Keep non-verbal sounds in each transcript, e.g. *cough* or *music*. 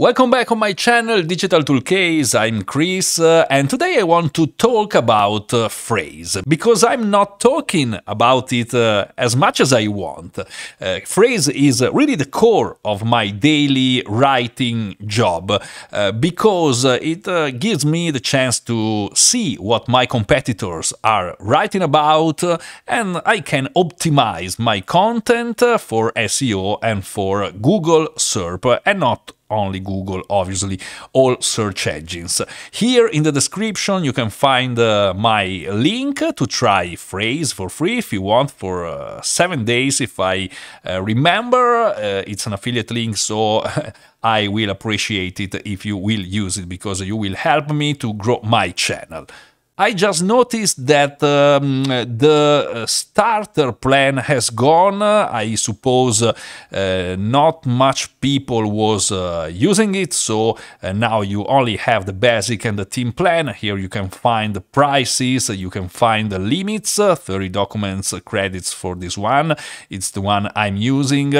Welcome back on my channel Digital Toolcase, I'm Chris uh, and today I want to talk about uh, Frase because I'm not talking about it uh, as much as I want. Uh, Frase is really the core of my daily writing job uh, because uh, it gives me the chance to see what my competitors are writing about and I can optimize my content for SEO and for Google SERP and not only Google, obviously, all search engines. Here in the description you can find uh, my link to try Frase for free if you want for uh, 7 days if I uh, remember. Uh, it's an affiliate link so *laughs* I will appreciate it if you will use it because you will help me to grow my channel. I just noticed that um, the uh, starter plan has gone. I suppose uh, not much people was uh, using it, so uh, now you only have the basic and the team plan. Here you can find the prices, you can find the limits, 30 documents credits for this one. It's the one I'm using.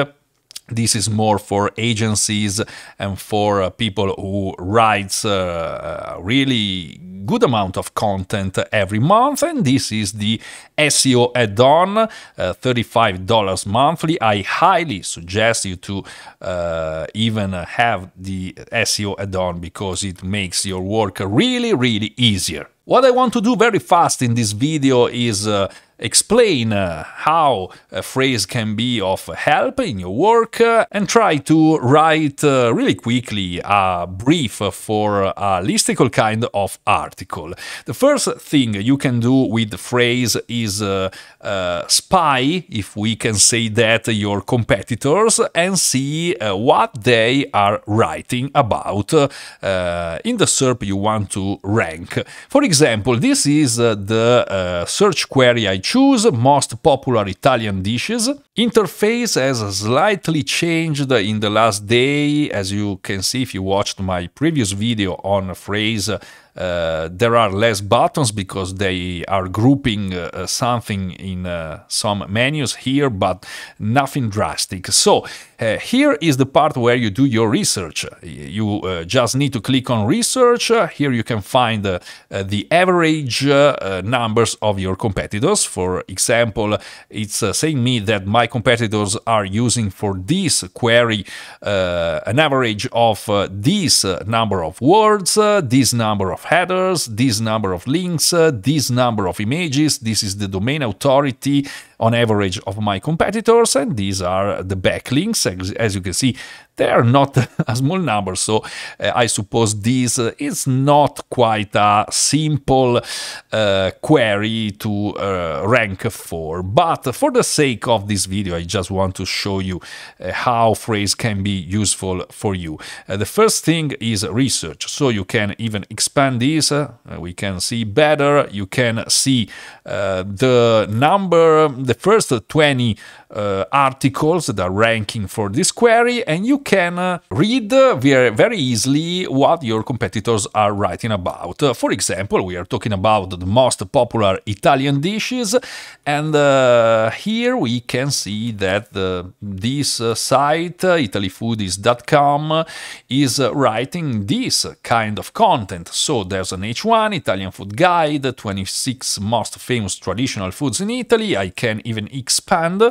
This is more for agencies and for uh, people who writes uh, really good amount of content every month. And this is the SEO add-on uh, $35 monthly. I highly suggest you to uh, even have the SEO add-on because it makes your work really really easier. What I want to do very fast in this video is uh, explain uh, how a Frase can be of help in your work uh, and try to write uh, really quickly a brief for a listicle kind of article. The first thing you can do with the Frase is uh, uh, spy, if we can say that, your competitors and see uh, what they are writing about in the SERP you want to rank. For example, this is the search query I choose most popular Italian dishes. Interface has slightly changed in the last day, as you can see if you watched my previous video on Frase uh, there are less buttons because they are grouping uh, something in uh, some menus here, but nothing drastic. So uh, here is the part where you do your research. You uh, just need to click on research. here you can find the average numbers of your competitors. For example, it's saying me that my competitors are using for this query an average of this number of words, this number of headers, this number of links, uh, this number of images, this is the domain authority on average of my competitors, and these are the backlinks. As you can see, they are not *laughs* a small number, so uh, I suppose this uh, is not quite a simple uh, query to uh, rank for. But for the sake of this video, I just want to show you uh, how Frase can be useful for you. Uh, the first thing is research, so you can even expand this. we can see better. You can see the number the first 20 uh, articles that are ranking for this query and you can uh, read very, very easily what your competitors are writing about. Uh, for example, we are talking about the most popular Italian dishes and uh, here we can see that this uh, site, italyfoodies.com, is writing this kind of content. So there's an H1, Italian food guide, 26 most famous traditional foods in Italy. I can even expand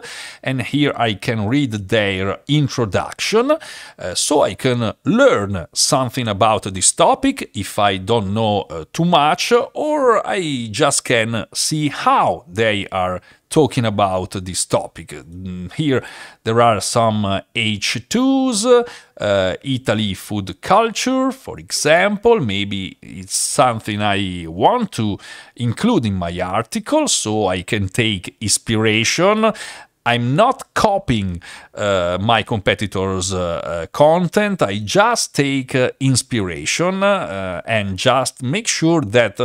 and here I can read their introduction uh, so I can learn something about this topic if I don't know uh, too much or I just can see how they are talking about this topic. Mm, here there are some uh, H2s, uh, Italy food culture, for example. Maybe it's something I want to include in my article so I can take inspiration. I'm not copying uh, my competitors' uh, uh, content. I just take uh, inspiration uh, and just make sure that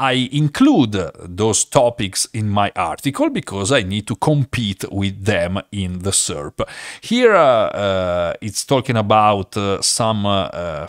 I include those topics in my article because I need to compete with them in the SERP. Here it's talking about some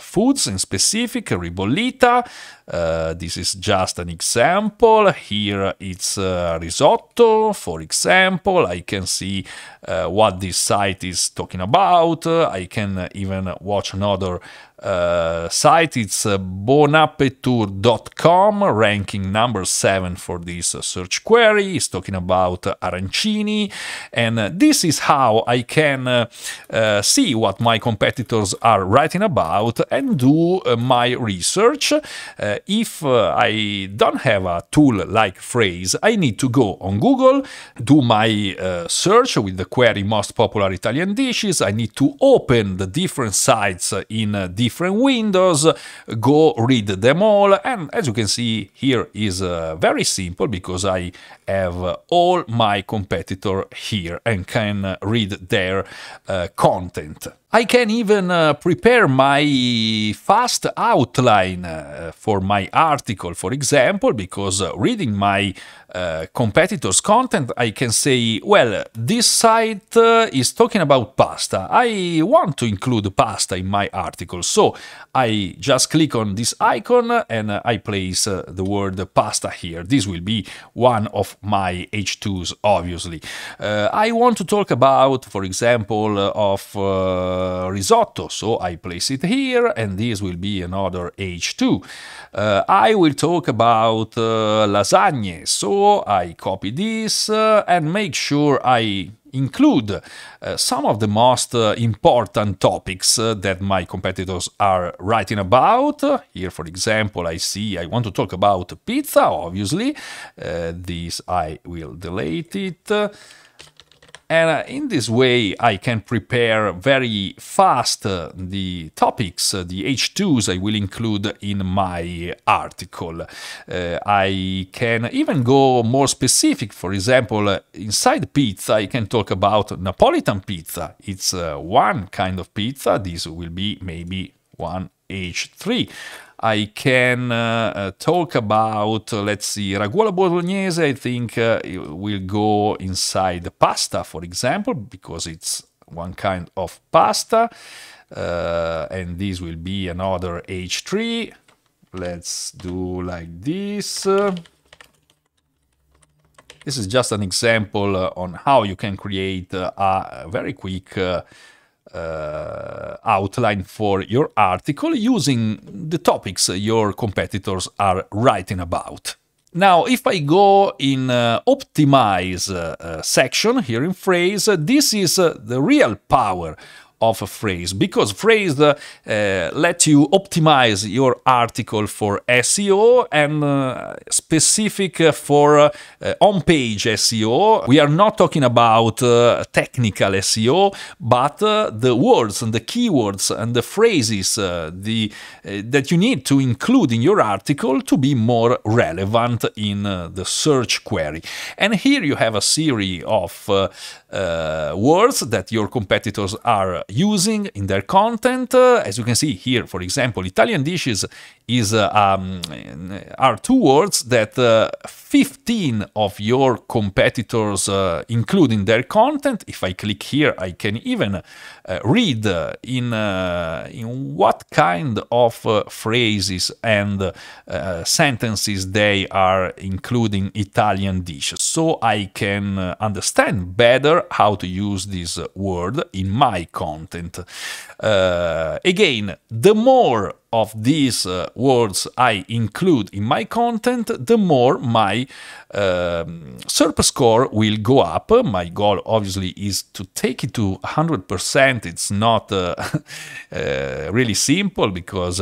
foods in specific, ribollita, Uh, this is just an example. Here it's uh, risotto, for example. I can see uh, what this site is talking about. I can even watch another uh, site. It's uh, bonappetour.com, ranking number 7 for this uh, search query. It's talking about arancini, and uh, this is how I can uh, uh, see what my competitors are writing about and do my research. if I don't have a tool like Frase, I need to go on Google, do my search with the query most popular Italian dishes. I need to open the different sites in different different windows, go read them all, and as you can see here is uh, very simple because I have all my competitor here and can read their uh, content. I can even uh, prepare my fast outline uh, for my article, for example, because uh, reading my uh, competitors' content, I can say, well, this site uh, is talking about pasta. I want to include pasta in my article, so I just click on this icon and I place uh, the word pasta here. This will be one of my H2s, obviously. I want to talk about, for example, of risotto. So I place it here and this will be another H2. Uh, I will talk about uh, lasagne. So I copy this uh, and make sure I include uh, some of the most uh, important topics uh, that my competitors are writing about. Here, for example, I see I want to talk about pizza, obviously. this I will delete it. And uh, in this way, I can prepare very fast uh, the topics, uh, the H2s I will include in my article. I can even go more specific. For example, inside pizza, I can talk about Napolitan pizza. It's one kind of pizza. This will be maybe one H3. I can uh, uh, talk about, uh, let's see, ragù bolognese, I think uh, will go inside the pasta, for example, because it's one kind of pasta. Uh, and this will be another H3. Let's do like this. This is just an example uh, on how you can create a very quick uh, outline for your article using the topics your competitors are writing about. Now, if I go in uh, optimize uh, section here in Frase, this is uh, the real power of a Frase because Frase uh, let you optimize your article for SEO and uh, specific for uh, on-page SEO. We are not talking about uh, technical SEO, but uh, the words and the keywords and the phrases uh, the, that you need to include in your article to be more relevant in the search query. And here you have a series of words that your competitors are using in their content. Uh, as you can see here, for example, Italian dishes is uh, um, are two words that uh, 15 of your competitors include in their content. If I click here, I can even read in in what kind of phrases and sentences they are including Italian dishes, so I can understand better how to use this word in my content. Uh, again, the more of these uh, words I include in my content, the more my uh, SERP score will go up. My goal, obviously, is to take it to 100%. It's not uh, *laughs* uh, really simple because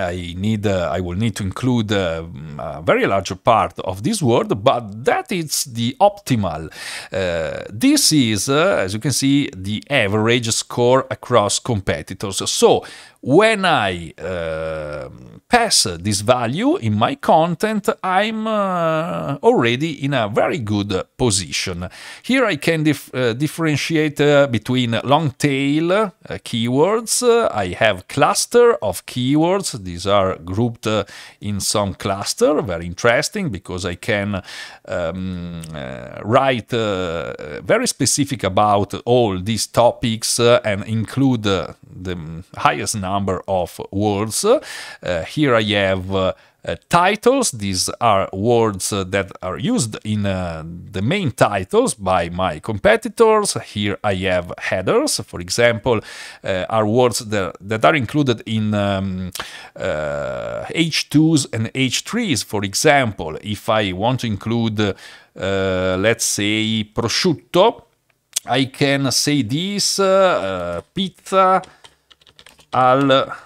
I need uh, I will need to include uh, a very large part of this word, but that is the optimal. Uh, this is, uh, as you can see, the average score across competitors. So when I uh, pass this value in my content, I'm uh, already in a very good position. Here I can dif differentiate between long tail keywords. I have cluster of keywords. These are grouped uh, in some cluster. Very interesting because I can um, uh, write uh, very specific about all these topics uh, and include the highest number of words. here I have uh, uh, titles. These are words uh, that are used in uh, the main titles by my competitors. Here I have headers, for example, uh, are words that, that are included in um, H2s and H3s. For example, if I want to include, let's say, prosciutto, I can say this uh, pizza al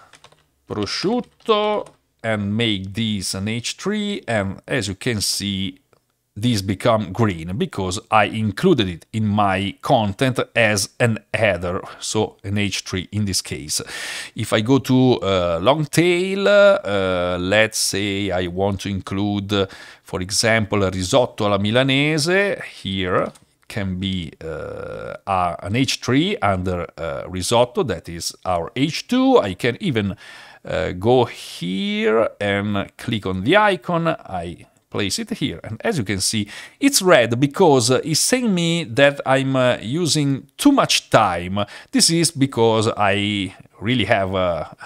prosciutto and make this an H3 and as you can see this become green because I included it in my content as an header, so an H3 in this case. If I go to uh, long tail, uh, let's say I want to include, for example, risotto alla milanese here, can be uh, an H3 under uh, risotto, that is our H2. I can even Uh, go here and click on the icon. I place it here. And as you can see, it's red because it's saying me that I'm uh, using too much time. This is because I really have a,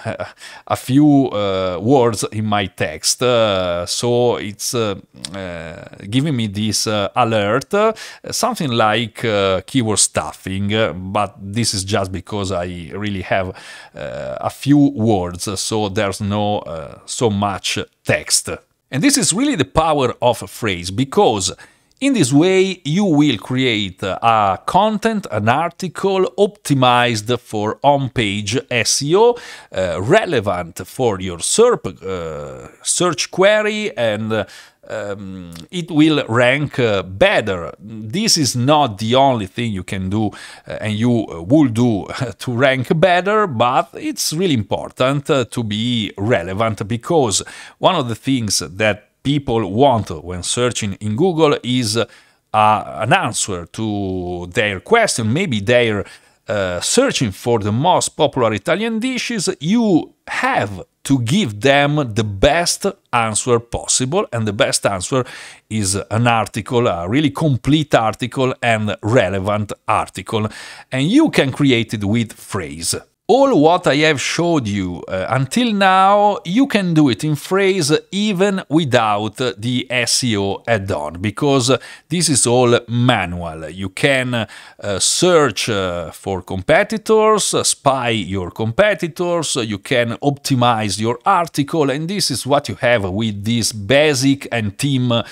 *laughs* a few uh, words in my text. Uh, so it's uh, uh giving me this uh, alert, uh, something like keyword stuffing, but this is just because I really have a few words, so there's no so much text. And this is really the power of a Frase, because in this way, you will create a content, an article optimized for on-page SEO, uh, relevant for your SERP uh, search query, and um, it will rank uh, better. This is not the only thing you can do uh, and you will do *laughs* to rank better, but it's really important uh, to be relevant because one of the things that people want when searching in Google is uh, an answer to their question. Maybe they're uh, searching for the most popular Italian dishes. You have to give them the best answer possible, and the best answer is an article, a really complete article and relevant article. And you can create it with Frase. All what I have showed you uh, until now, you can do it in Frase even without the SEO add-on, because this is all manual. You can uh, search uh, for competitors, spy your competitors, you can optimize your article, and this is what you have with these basic and team uh,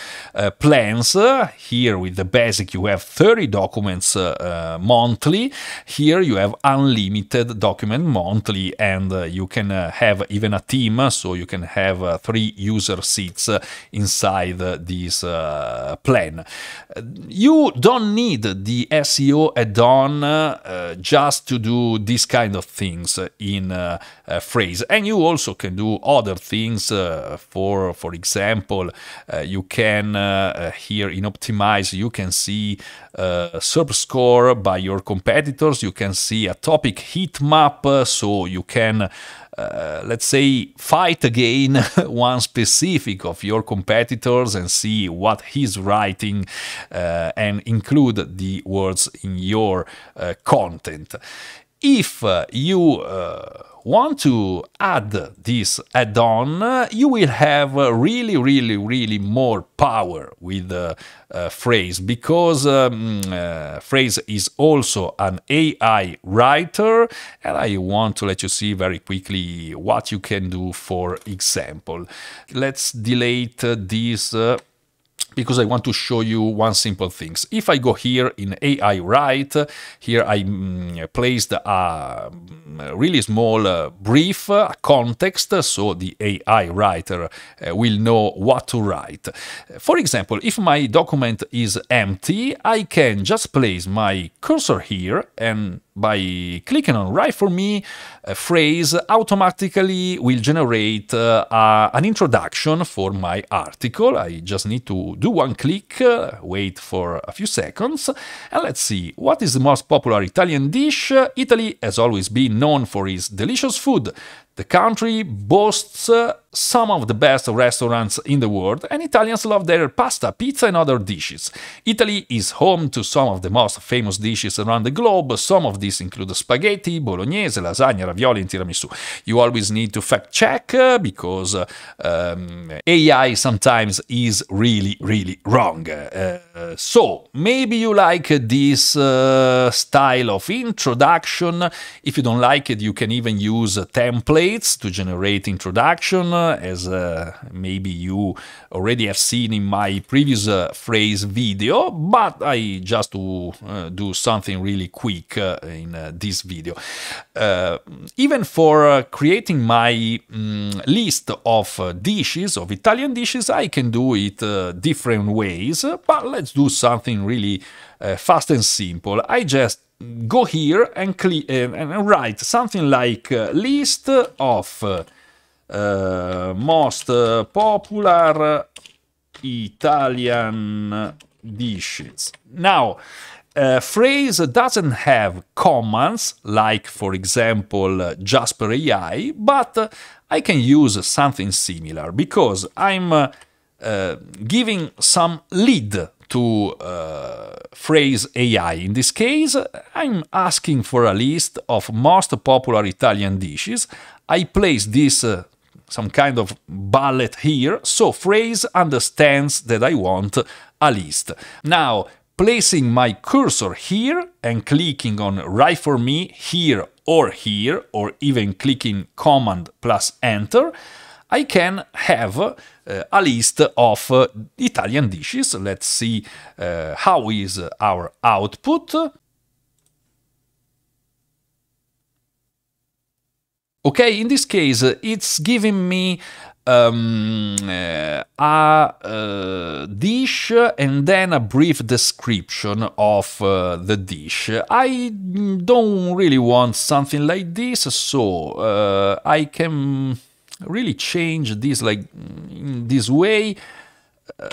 plans. Here with the basic you have 30 documents uh, monthly, here you have unlimited documents document monthly and uh, you can uh, have even a team so you can have uh, three user seats inside this plan. You don't need the SEO add-on just to do this kind of things in Frase. And you also can do other things for for example you can here in optimize you can see uh, SERP score by your competitors. You can see a topic heat map up so you can uh, let's say fight again *laughs* one specific of your competitors and see what he's writing uh, and include the words in your uh, content. If uh, you uh, want to add this add-on, you will have really, really, really more power with the uh, Frase because um, uh, Frase is also an AI writer and I want to let you see very quickly what you can do for example. Let's delete this uh, because I want to show you one simple thing. If I go here in AI Write, here I mm, placed a mm, really small uh, brief, uh, context, so the AI writer uh, will know what to write. For example, if my document is empty, I can just place my cursor here and by clicking on write for me a Frase automatically will generate uh, an introduction for my article. I just need to do one click uh, wait for a few seconds and let's see what is the most popular italian dish. Italy has always been known for its delicious food The country boasts uh, some of the best restaurants in the world, and Italians love their pasta, pizza, and other dishes. Italy is home to some of the most famous dishes around the globe. Some of these include spaghetti, bolognese, lasagna, ravioli, and tiramisu. You always need to fact check uh, because uh, um, AI sometimes is really, really wrong. Uh, so, maybe you like this uh, style of introduction. If you don't like it, you can even use templates to generate introduction as uh, maybe you already have seen in my previous uh, Frase video, but I just to uh, do something really quick uh, in uh, this video. Uh, even for creating my um, list of dishes, of Italian dishes, I can do it different ways, but let's do something really fast and simple. I just go here and, click, and write something like list of uh, most popular Italian dishes. Now, a Frase doesn't have commands, like for example Jasper AI, but I can use something similar because I'm uh, uh, giving some lead to uh, Frase AI. In this case, I'm asking for a list of most popular Italian dishes. I place this uh, some kind of bullet here, so Frase understands that I want a list. Now, placing my cursor here and clicking on write for me here or here, or even clicking command plus enter, I can have uh, a list of uh, Italian dishes. Let's see uh, how is our output. Okay, in this case, it's giving me um, uh, a uh, dish and then a brief description of uh, the dish. I don't really want something like this, so uh, I can really change this like in this way. Uh,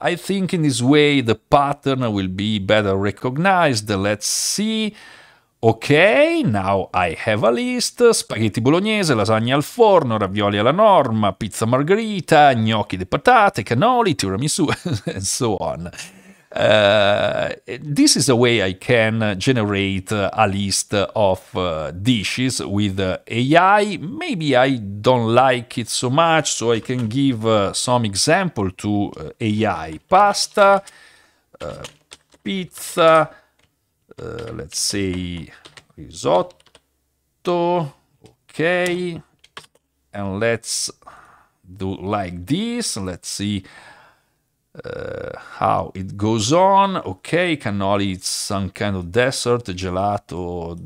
I think in this way the pattern will be better recognized. Let's see. Ok, now I have a list, spaghetti bolognese, lasagna al forno, ravioli alla norma, pizza margherita, gnocchi di patate, cannoli, tiramisù, *laughs* and so on. Uh, this is a way I can generate a list of uh, dishes with uh, AI. Maybe I don't like it so much, so I can give uh, some example to uh, AI. Pasta, uh, pizza, uh, let's say risotto okay and let's do like this let's see uh, how it goes on. Okay cannoli it's some kind of dessert gelato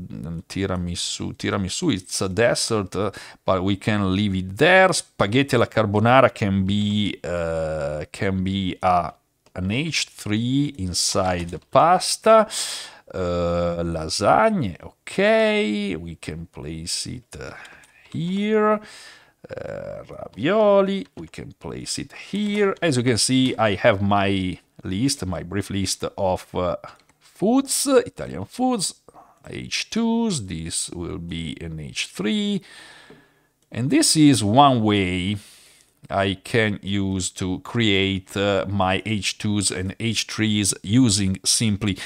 tiramisu tiramisu it's a dessert uh, but we can leave it there. Spaghetti alla carbonara can be uh, can be a an h3 inside the pasta. Uh, lasagne, okay, we can place it uh, here. Ravioli, we can place it here. As you can see, I have my list, my brief list of uh, foods, Italian foods, H2s, this will be an H3. And this is one way I can use to create uh, my H2s and H3s using simply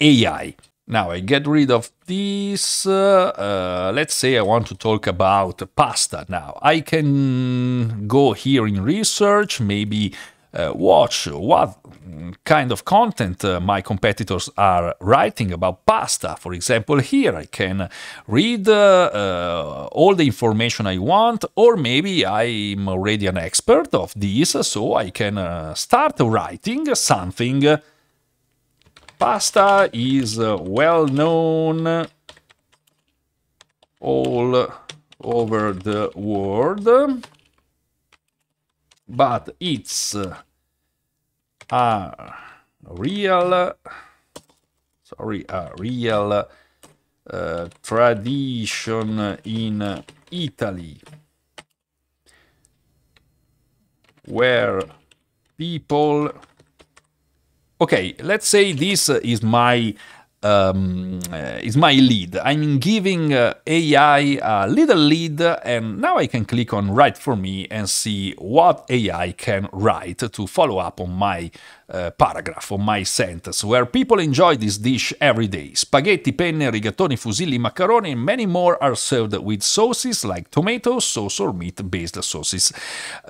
AI. Now I get rid of this. Uh, uh, let's say I want to talk about pasta now. I can go here in research, maybe uh, watch what kind of content uh, my competitors are writing about pasta. For example, here I can read uh, uh, all the information I want, or maybe I'm already an expert of this, so I can start writing something. Pasta is well known all over the world but it's a real sorry a real uh, tradition in Italy where people okay let's say this is my um, uh, is my lead. I'm giving uh, AI a little lead and now I can click on write for me and see what AI can write to follow up on my uh, paragraph, on my sentence, where people enjoy this dish every day. Spaghetti, penne, rigatoni, fusilli, macaroni and many more are served with sauces like tomato, sauce or meat-based sauces.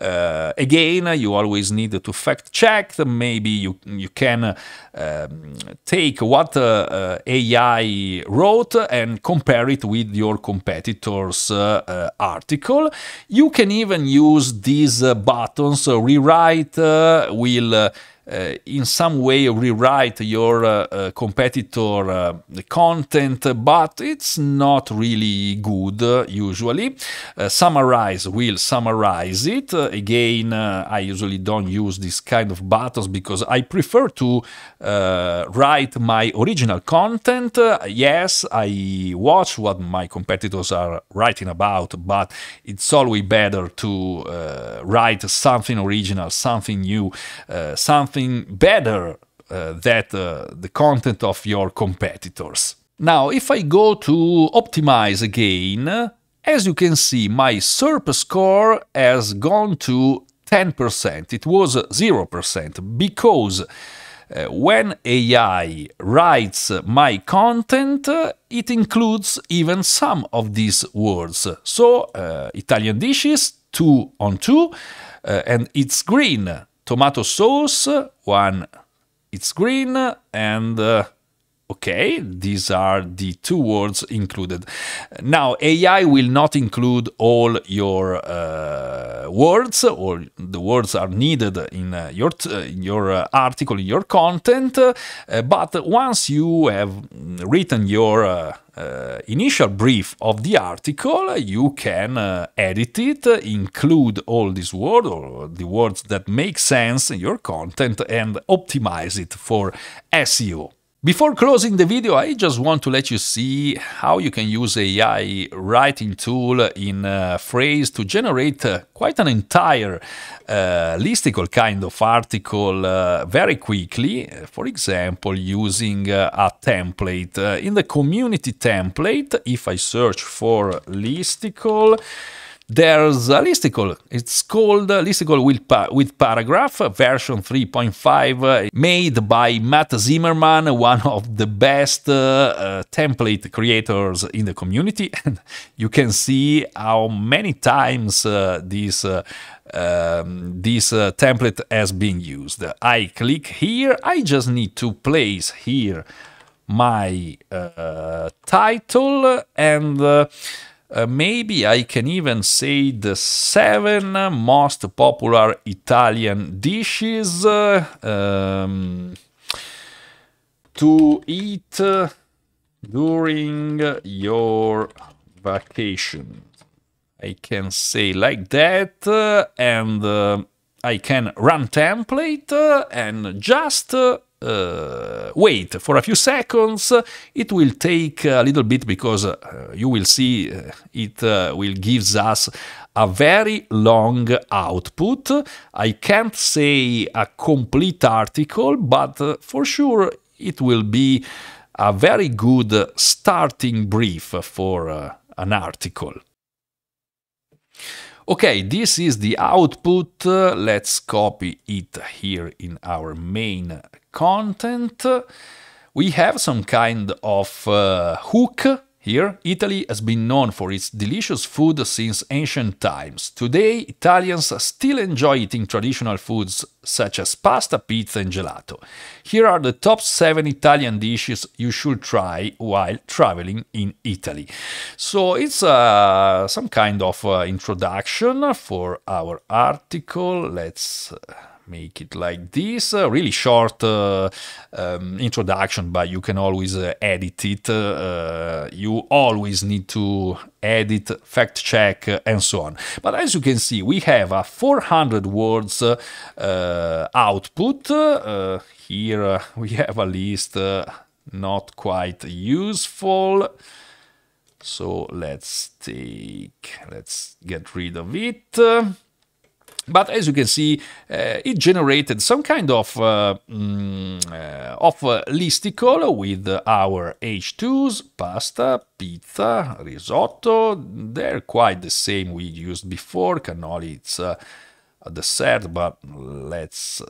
Uh, again, you always need to fact check, maybe you, you can um, take what uh, uh, AI wrote and compare it with your competitor's uh, article. You can even use these buttons, rewrite will uh, Uh, in some way rewrite your uh, uh, competitor uh, content, but it's not really good uh, usually. summarize will summarize it. again, I usually don't use this kind of buttons because I prefer to write my original content. yes, I watch what my competitors are writing about, but it's always better to write something original, something new, something something better uh, than uh, the content of your competitors. Now, if I go to optimize again, as you can see, my SERP score has gone to 10%. It was 0% because uh, when AI writes my content, uh, it includes even some of these words. So, uh, Italian dishes, 2 on 2, uh, and it's green, tomato sauce, one it's green, and uh, okay, these are the two words included. Now, AI will not include all your uh, words, or the words are needed in uh, your, in your uh, article, in your content, uh, but once you have written your uh, uh, initial brief of the article, you can uh, edit it, include all these words or the words that make sense in your content and optimize it for SEO. Before closing the video, I just want to let you see how you can use AI writing tool in Frase to generate uh, quite an entire uh, listicle kind of article uh, very quickly. For example, using uh, a template. In the community template, if I search for listicle, there's a listicle. It's called Listicle with, pa with Paragraph, version 3.5, made by Matt Zimmerman, one of the best uh, uh, template creators in the community. *laughs* And you can see how many times uh, this uh, um, this uh, template has been used. I click here. I just need to place here my uh, title and uh, maybe I can even say the seven most popular Italian dishes uh, um, to eat during your vacation. I can say like that uh, and uh, I can run template uh, and just uh, wait for a few seconds. It will take a little bit because uh, you will see uh, it uh, will gives us a very long output. I can't say a complete article, but uh, for sure it will be a very good starting brief for uh, an article. Okay, this is the output. let's copy it here in our main content. We have some kind of uh, hook here, Italy has been known for its delicious food since ancient times. Today, Italians still enjoy eating traditional foods such as pasta, pizza, and gelato. Here are the top 7 Italian dishes you should try while traveling in Italy. So it's uh, some kind of uh, introduction for our article. Let's uh, make it like this. Uh, really short uh, um, introduction, but you can always uh, edit it. Uh, you always need to edit, fact check, uh, and so on. But as you can see, we have a 400 words uh, output. here we have a list not quite useful. So let's take, let's get rid of it. But as you can see, uh, it generated some kind of uh, mm, uh, of uh, listicle with our H2s, pasta, pizza, risotto. They're quite the same we used before. Cannoli, it's uh, a dessert, but let's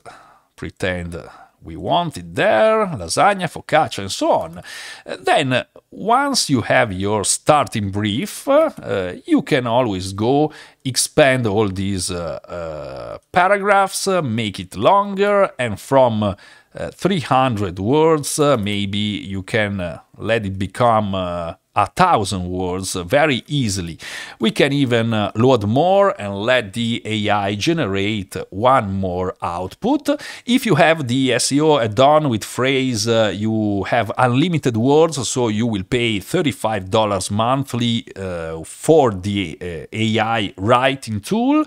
pretend we want it there, lasagna, focaccia, and so on. Then, once you have your starting brief, uh, you can always go expand all these uh, uh, paragraphs, make it longer, and from uh, 300 words, uh, maybe you can uh, let it become a thousand words very easily. We can even uh, load more and let the AI generate one more output. If you have the SEO add-on with Frase, uh, you have unlimited words, so you will pay $35 monthly uh, for the uh, AI writing tool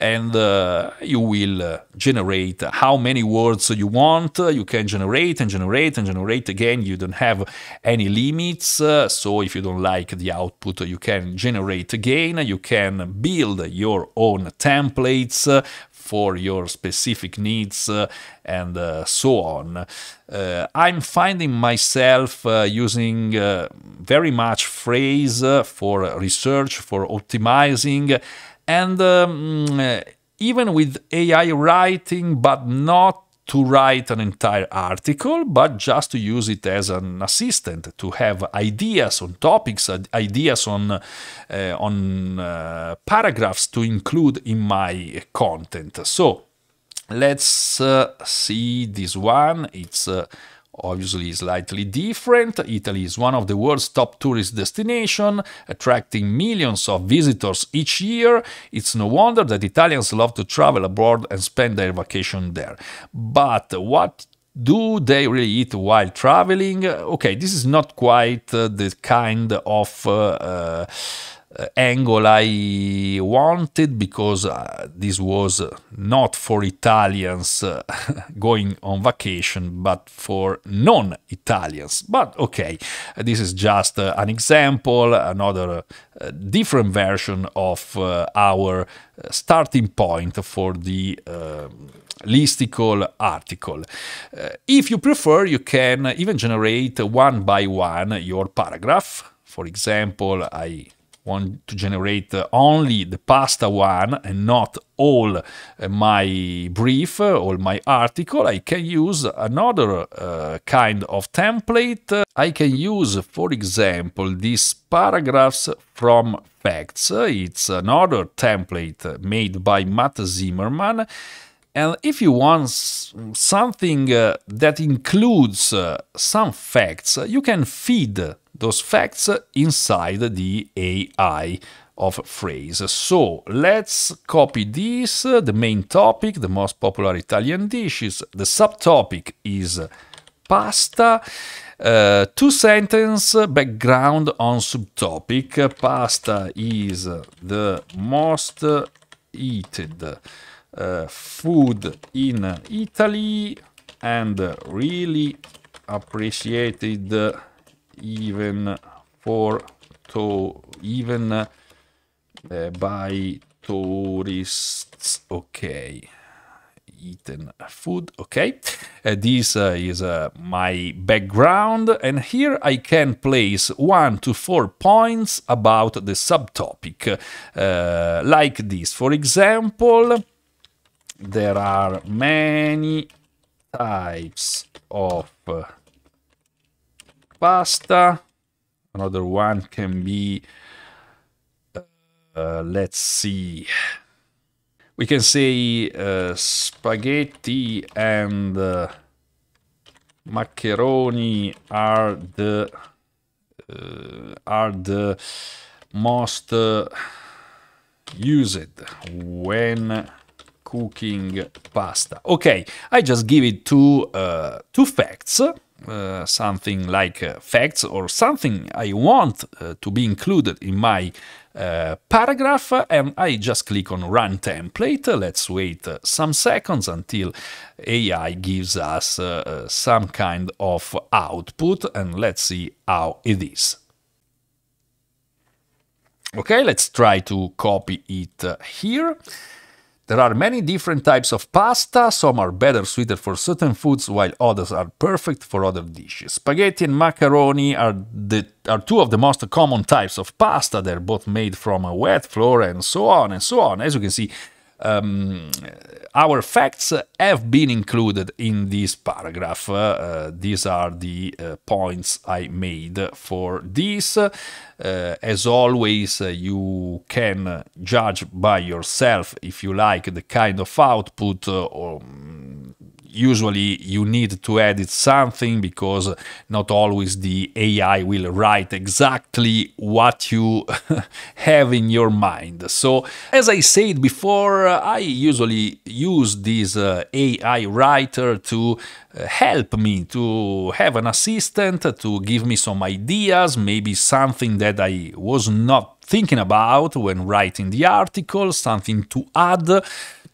and uh, you will uh, generate how many words you want. You can generate and generate and generate again. You don't have any limits. Uh, so if you don't like the output, you can generate again. You can build your own templates uh, for your specific needs uh, and uh, so on. I'm finding myself using very much Frase for research, for optimizing, and um, even with AI writing, but not to write an entire article, but just to use it as an assistant to have ideas on topics, ideas on uh, on uh, paragraphs to include in my content. So let's uh, see this one. It's uh, obviously slightly different. Italy is one of the world's top tourist destinations, attracting millions of visitors each year. It's no wonder that Italians love to travel abroad and spend their vacation there. But what do they really eat while traveling? Okay, this is not quite uh, the kind of uh, uh, angle I wanted because uh, this was not for Italians uh, *laughs* going on vacation, but for non Italians. But okay, this is just uh, an example, another uh, different version of uh, our starting point for the listicle article. Uh, if you prefer, you can even generate one by one your paragraph. For example, I want to generate only the pasta one and not all uh, my brief, uh, all my article, I can use another uh, kind of template. I can use, for example, these paragraphs from facts. It's another template made by Matt Zimmerman. And if you want something uh, that includes uh, some facts, you can feed those facts inside the AI of Frase. So let's copy this, the main topic, the most popular Italian dishes. The subtopic is pasta. Uh, two sentence background on subtopic. Pasta is the most eaten uh, food in Italy and really appreciated even for to even uh, by tourists. Okay. Eaten food. Okay. Uh, this uh, is uh, my background. And here i can place one to four points about the subtopic. Uh, like this. For example there are many types of pasta. Another one can be, uh, let's see, we can say uh, spaghetti and uh, macaroni are the uh, are the most uh, used when cooking pasta. Okay, I just give it two uh, two facts uh, something like uh, facts or something I want uh, to be included in my uh, paragraph and I just click on run template. Let's wait uh, some seconds until AI gives us some kind of output and let's see how it is. Okay, let's try to copy it here. There are many different types of pasta, some are better suited for certain foods while others are perfect for other dishes. Spaghetti and macaroni are, the, are two of the most common types of pasta, they're both made from a wet flour and so on and so on. As you can see, um, our facts have been included in this paragraph. Uh, these are the uh, points I made for this. Uh, as always, uh, you can judge by yourself if you like the kind of output uh, or usually you need to edit something because not always the AI will write exactly what you *laughs* have in your mind. So, as I said before, I usually use this uh, AI writer to uh, help me to have an assistant to give me some ideas, maybe something that I was not thinking about when writing the article, something to add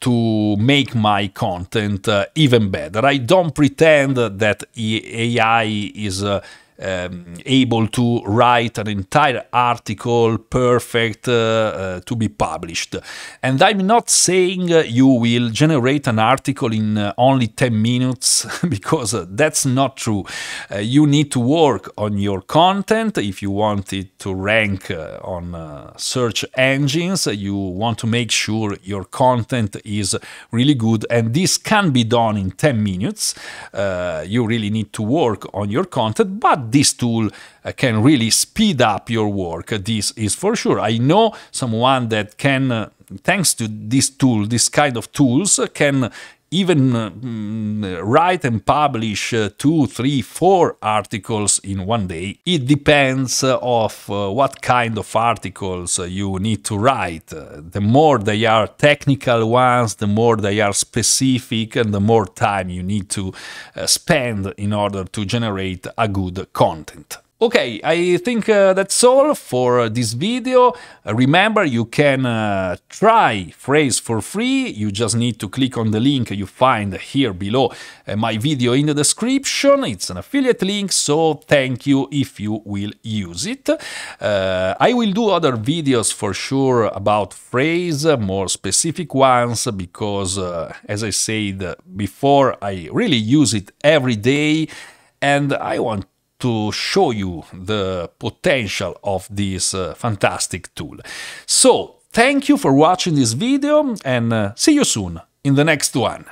to make my content uh, even better. I don't pretend that AI is uh, um, able to write an entire article perfect uh, uh, to be published. And I'm not saying uh, you will generate an article in uh, only 10 minutes *laughs* because uh, that's not true. Uh, you need to work on your content if you want it to rank on search engines. You want to make sure your content is really good, and this can be done in 10 minutes. you really need to work on your content, but this tool uh, can really speed up your work. This is for sure. I know someone that can, uh, thanks to this tool, this kind of tools, can even mm, write and publish uh, two, three, four articles in one day. It depends uh, of uh, what kind of articles you need to write. the more they are technical ones, the more they are specific, and the more time you need to spend in order to generate a good content. Okay, I think uh, that's all for this video. Uh, remember, you can uh, try Frase for free. You just need to click on the link you find here below uh, my video in the description. It's an affiliate link, so thank you if you will use it. Uh, I will do other videos for sure about Frase, more specific ones, because uh, as I said before, I really use it every day and I want to show you the potential of this uh, fantastic tool. So, thank you for watching this video and uh, see you soon in the next one.